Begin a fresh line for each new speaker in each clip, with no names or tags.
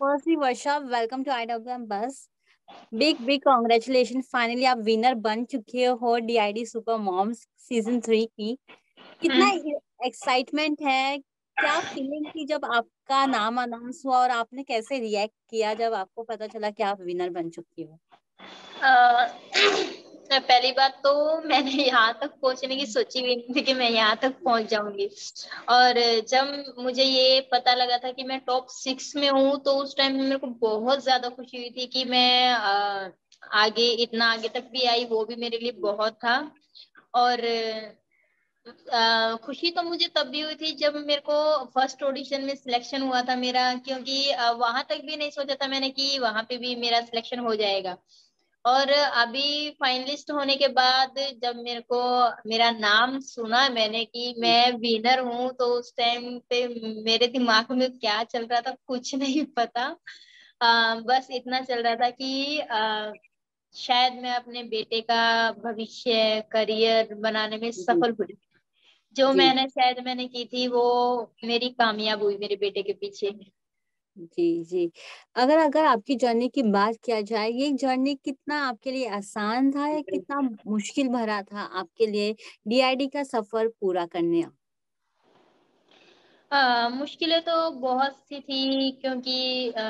Firstly, Varsha, welcome to IWM Bus. Big big congratulation finally आप winner बन चुके हो DID super moms season three की कितना एक्साइटमेंट हम्म। है क्या फीलिंग थी जब आपका नाम अनाउंस हुआ और आपने कैसे रिएक्ट किया जब आपको पता चला कि आप विनर बन चुकी हो
पहली बात तो मैंने यहाँ तक पहुँचने की सोची भी नहीं थी कि मैं यहाँ तक पहुँच जाऊँगी। और जब मुझे ये पता लगा था कि मैं टॉप सिक्स में हूँ तो उस टाइम मेरे को बहुत ज़्यादा खुशी हुई थी कि मैं आगे इतना आगे तक भी आई वो भी मेरे लिए बहुत था। और आ, खुशी तो मुझे तब भी हुई थी जब मेरे को फ़र्स्ट ऑडिशन में सिलेक्शन हुआ था मेरा क्योंकि वहाँ तक भी नहीं सोचा था मैंने कि वहाँ पे भी मेरा सिलेक्शन हो जाएगा। और अभी फाइनलिस्ट होने के बाद जब मेरे को मेरा नाम सुना मैंने कि मैं विनर हूँ तो उस टाइम पे मेरे दिमाग में क्या चल रहा था कुछ नहीं पता। आ, बस इतना चल रहा था कि आ, शायद मैं अपने बेटे का भविष्य करियर बनाने में सफल हुई। जो। मैंने शायद मैंने की थी वो मेरी कामयाब हुई मेरे बेटे के पीछे।
जी, जी। अगर अगर आपकी जर्नी की बात किया जाए, ये जर्नी कितना आपके लिए आसान था या कितना मुश्किल भरा था आपके लिए डीआईडी का सफ़र पूरा करने?
मुश्किलें तो बहुत सी थी क्योंकि अ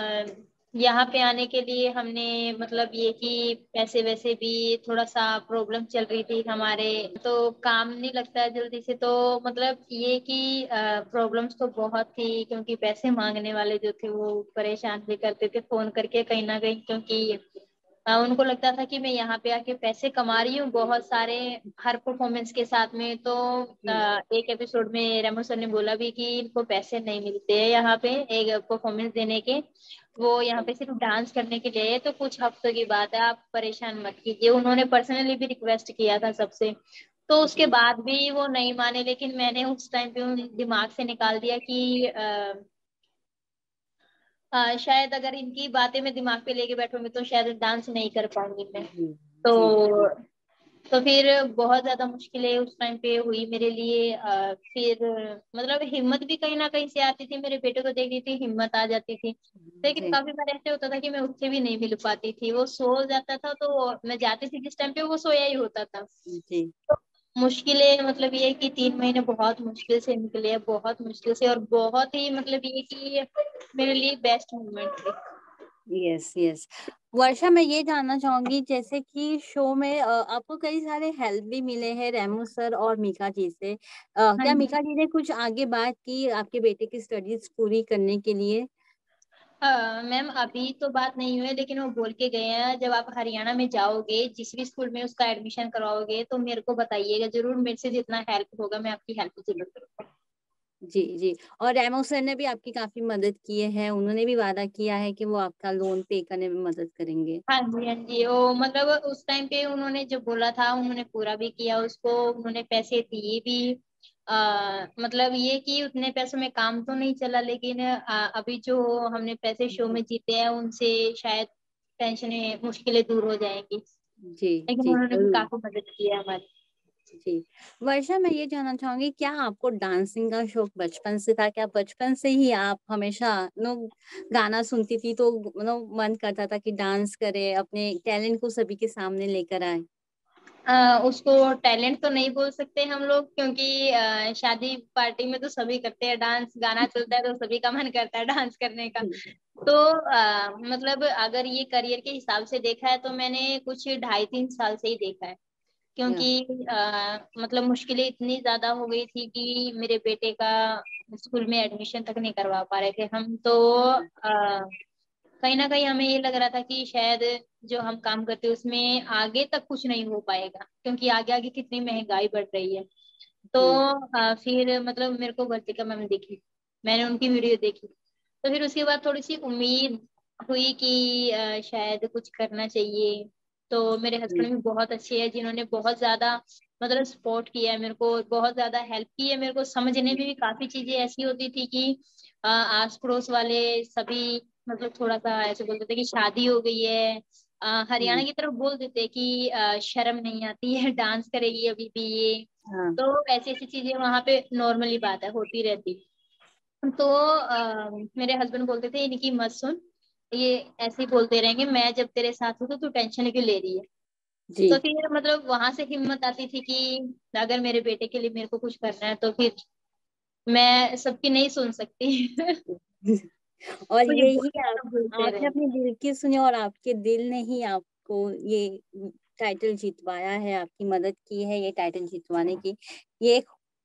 यहाँ पे आने के लिए हमने मतलब ये कि पैसे वैसे भी थोड़ा सा प्रॉब्लम चल रही थी हमारे तो काम नहीं लगता है जल्दी से तो मतलब ये कि प्रॉब्लम्स तो बहुत थी क्योंकि पैसे मांगने वाले जो थे वो परेशान भी करते थे, फ़ोन करके कहीं ना कहीं क्योंकि उनको लगता था कि मैं यहाँ पे आके पैसे कमा रही हूँ बहुत सारे हर परफॉर्मेंस के साथ में। तो एक एपिसोड में रेमो सर ने बोला भी कि इनको पैसे नहीं मिलते हैं यहाँ पे एक परफॉर्मेंस देने के। वो यहाँ पे सिर्फ़ डांस करने के लिए तो कुछ हफ्तों की बात है आप परेशान मत कीजिए। उन्होंने पर्सनली भी रिक्वेस्ट किया था सबसे। तो उसके बाद भी वो नहीं माने लेकिन मैंने उस टाइम पे दिमाग से निकाल दिया कि आ, शायद अगर इनकी बातें मैं दिमाग पे लेके बैठूँगी तो शायद डांस नहीं कर पाऊँगी मैं। तो तो फिर बहुत ज़्यादा मुश्किलें उस टाइम पे हुई मेरे लिए। आ, फिर मतलब हिम्मत भी कहीं ना कहीं से आती थी मेरे बेटे को देख देखती थी हिम्मत आ जाती थी। लेकिन काफ़ी बार ऐसे होता था कि मैं उससे भी नहीं मिल पाती थी। वो सो जाता था तो मैं जाती थी जिस टाइम पे वो सोया ही होता था। तो मुश्किलें मतलब ये कि तीन महीने बहुत मुश्किल से निकले बहुत मुश्किल से और बहुत ही मतलब ये कि मेरे लिए बेस्ट मोमेंट थे।
यस यस वर्षा मैं ये जानना चाहूँगी जैसे कि शो में आपको कई सारे हेल्प भी मिले हैं रेमू सर और मीका जी से। हाँ क्या मीका जी ने कुछ आगे बात की आपके बेटे की स्टडीज़ पूरी करने के लिए?
मैम अभी तो बात नहीं हुई लेकिन वो बोल के गए हैं जब आप हरियाणा में जाओगे जिस भी स्कूल में उसका एडमिशन करवाओगे तो मेरे को बताइएगा ज़रूर मेरे से जितना हेल्प होगा मैं आपकी हेल्प ज़रूर करूँगा।
जी जी। और रेमो सर ने भी आपकी काफ़ी मदद की है उन्होंने भी वादा किया है कि वो आपका लोन पे करने में मदद करेंगे।
हाँ जी हाँ जी। वो मतलब उस टाइम पे उन्होंने जो बोला था उन्होंने पूरा भी किया उसको उन्होंने पैसे दिए भी। आ, मतलब ये कि उतने पैसों में काम तो नहीं चला लेकिन आ, अभी जो हमने पैसे शो में जीते हैं उनसे शायद टेंशन मुश्किलें दूर हो जाएँगी। जी लेकिन उन्होंने काफ़ी मदद की है हमारी।
जी। वर्षा मैं ये जानना चाहूँगी क्या आपको डांसिंग का शौक बचपन से था? क्या बचपन से ही आप हमेशा नो गाना सुनती थी तो नो मन करता था कि डांस करे अपने टैलेंट को सभी के सामने लेकर आए?
उसको टैलेंट तो नहीं बोल सकते हम लोग क्योंकि शादी पार्टी में तो सभी करते हैं डांस गाना चलता है तो सभी का मन करता है डांस करने का। तो आ, मतलब अगर ये करियर के हिसाब से देखा है तो मैंने कुछ ढाई तीन साल से ही देखा है। क्योंकि आ, मतलब मुश्किलें इतनी ज़्यादा हो गई थी कि मेरे बेटे का स्कूल में एडमिशन तक नहीं करवा पा रहे थे हम। तो आ, कहीं ना कहीं हमें ये लग रहा था कि शायद जो हम काम करते हैं उसमें आगे तक कुछ नहीं हो पाएगा क्योंकि आगे आगे कितनी महँगाई बढ़ रही है। तो आ, फिर मतलब मेरे को वर्तिका मैम देखी मैंने उनकी वीडियो देखी। तो फिर उसके बाद थोड़ी सी उम्मीद हुई कि आ, शायद कुछ करना चाहिए। तो मेरे हस्बैंड भी बहुत अच्छे हैं जिन्होंने बहुत ज़्यादा मतलब सपोर्ट किया है मेरे को बहुत ज़्यादा हेल्प की है मेरे को। समझने में भी काफ़ी चीज़ें ऐसी होती थी कि आस पड़ोस वाले सभी मतलब थोड़ा सा ऐसे बोलते थे कि शादी हो गई है हरियाणा की तरफ़ बोल देते कि आ, शर्म नहीं आती है डांस करेगी अभी भी ये। हाँ। तो ऐसी ऐसी चीज़ें वहाँ पे नॉर्मली बात है होती रहती। तो आ, मेरे हस्बैंड बोलते थे इनकी मत सुन ये ऐसे ही बोलते रहेंगे मैं जब तेरे साथ हूँ तो तू टेंशन क्यों ले रही है।
जी।
तो फिर मतलब वहाँ से हिम्मत आती थी कि अगर मेरे बेटे के लिए मेरे को कुछ करना है तो फिर मैं सबकी नहीं सुन सकती।
और
तो ये
यही आप, आपने अपने दिल की सुनी और आपके दिल ने ही आपको ये टाइटल जितवाया है आपकी मदद की है ये टाइटल जितवाने की। ये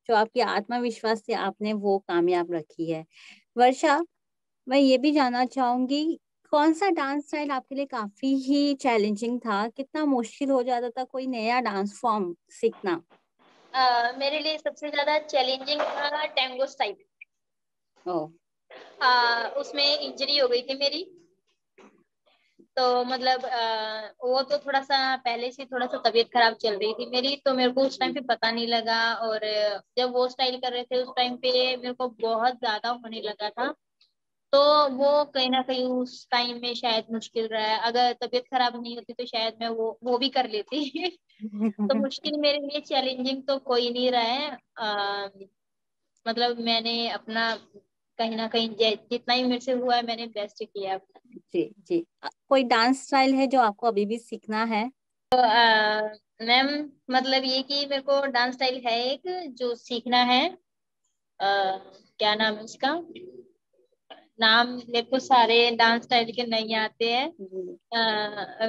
जो आपकी आत्मविश्वास से आपने वो कामयाब रखी है। वर्षा मैं ये भी जानना चाहूँगी कौन सा डांस स्टाइल आपके लिए काफ़ी ही चैलेंजिंग था? कितना मुश्किल हो जाता था कोई नया डांस फॉर्म सीखना?
uh, मेरे लिए सबसे ज़्यादा चैलेंजिंग था टेंगो स्टाइल।
ओ
आ, उसमें इंजरी हो गई थी मेरी। तो मतलब आ, वो तो थोड़ा सा पहले से थोड़ा सा तबीयत खराब चल रही थी मेरी तो मेरे को उस टाइम पे पता नहीं लगा और जब वो स्टाइल कर रहे थे उस टाइम पे मेरे को बहुत ज़्यादा होने लगा था। तो वो कहीं ना कहीं उस टाइम में शायद मुश्किल रहा है। अगर तबीयत खराब नहीं होती तो शायद मैं वो वो भी कर लेती। तो मुश्किल मेरे लिए चैलेंजिंग तो कोई नहीं रहा है। आ, मतलब मैंने अपना कहीं ना कहीं जितना ही मेरे से हुआ है मैंने बेस्ट किया
जी जी। कोई डांस स्टाइल है जो आपको अभी भी सीखना है?
तो मैम मतलब ये कि मेरे को डांस स्टाइल है एक जो सीखना है। आ, क्या नाम है उसका नाम मेरे को सारे डांस स्टाइल के नहीं आते हैं।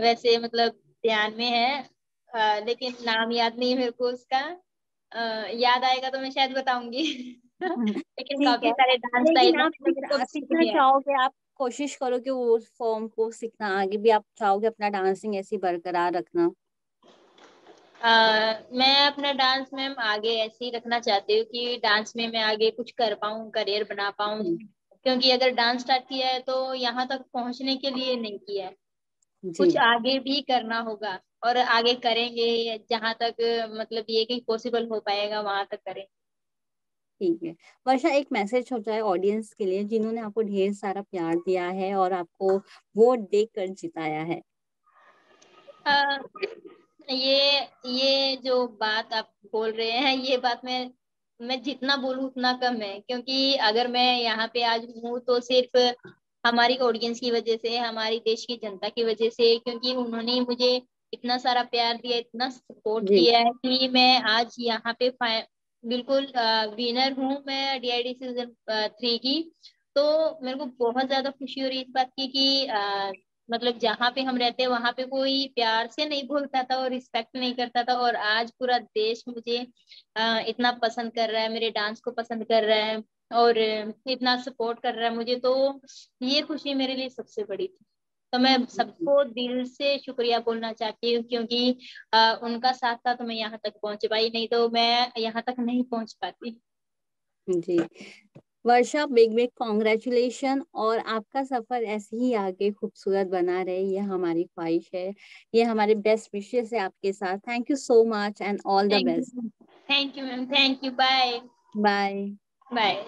वैसे मतलब ध्यान में है। आ, लेकिन नाम याद नहीं है मेरे को उसका। आ, याद आएगा तो मैं शायद बताऊँगी। लेकिन काफ़ी सारे डांस
स्टाइल सीखना चाहोगे आप कोशिश करो कि वो फॉर्म को सीखना आगे भी आप चाहोगे अपना डांसिंग ऐसी बरकरार रखना।
Uh, मैं अपना डांस मैम आगे ऐसे ही रखना चाहती हूँ कि डांस में मैं आगे कुछ कर पाऊँ करियर बना पाऊँ। हम्म। क्योंकि अगर डांस स्टार्ट किया है तो यहाँ तक पहुँचने के लिए नहीं किया है। कुछ आगे भी करना होगा और आगे करेंगे जहाँ तक मतलब ये कि पॉसिबल हो पाएगा वहाँ तक करें।
ठीक है। वर्षा एक मैसेज है ऑडियंस के लिए जिन्होंने आपको ढेर सारा प्यार दिया है और आपको वोट देकर जिताया है।
आ, ये ये जो बात आप बोल रहे हैं ये बात मैं मैं जितना बोलूँ उतना कम है। क्योंकि अगर मैं यहाँ पे आज हूँ तो सिर्फ़ हमारी ऑडियंस की वजह से हमारी देश की जनता की वजह से क्योंकि उन्होंने मुझे इतना सारा प्यार दिया इतना सपोर्ट किया है कि मैं आज यहाँ पे बिल्कुल विनर हूँ मैं D I D season three की। तो मेरे को बहुत ज़्यादा खुशी हो रही इस बात की कि आ, मतलब जहाँ पे हम रहते हैं वहाँ पे कोई प्यार से नहीं बोलता था और रिस्पेक्ट नहीं करता था और आज पूरा देश मुझे आ, इतना पसंद कर रहा है मेरे डांस को पसंद कर रहा है और इतना सपोर्ट कर रहा है मुझे। तो ये खुशी मेरे लिए सबसे बड़ी थी। तो मैं सबको दिल से शुक्रिया बोलना चाहती हूँ क्योंकि आ, उनका साथ था तो मैं यहाँ तक पहुँच पाई नहीं तो मैं यहाँ तक नहीं पहुँच पाती।
जी। वर्षा बिग बिग कॉन्ग्रेचुलेशन और आपका सफ़र ऐसे ही आगे खूबसूरत बना रहे ये हमारी ख्वाहिश है। ये हमारे बेस्ट विशेष है आपके साथ। Thank you so much and all the best
thank you ma'am thank you bye
bye
bye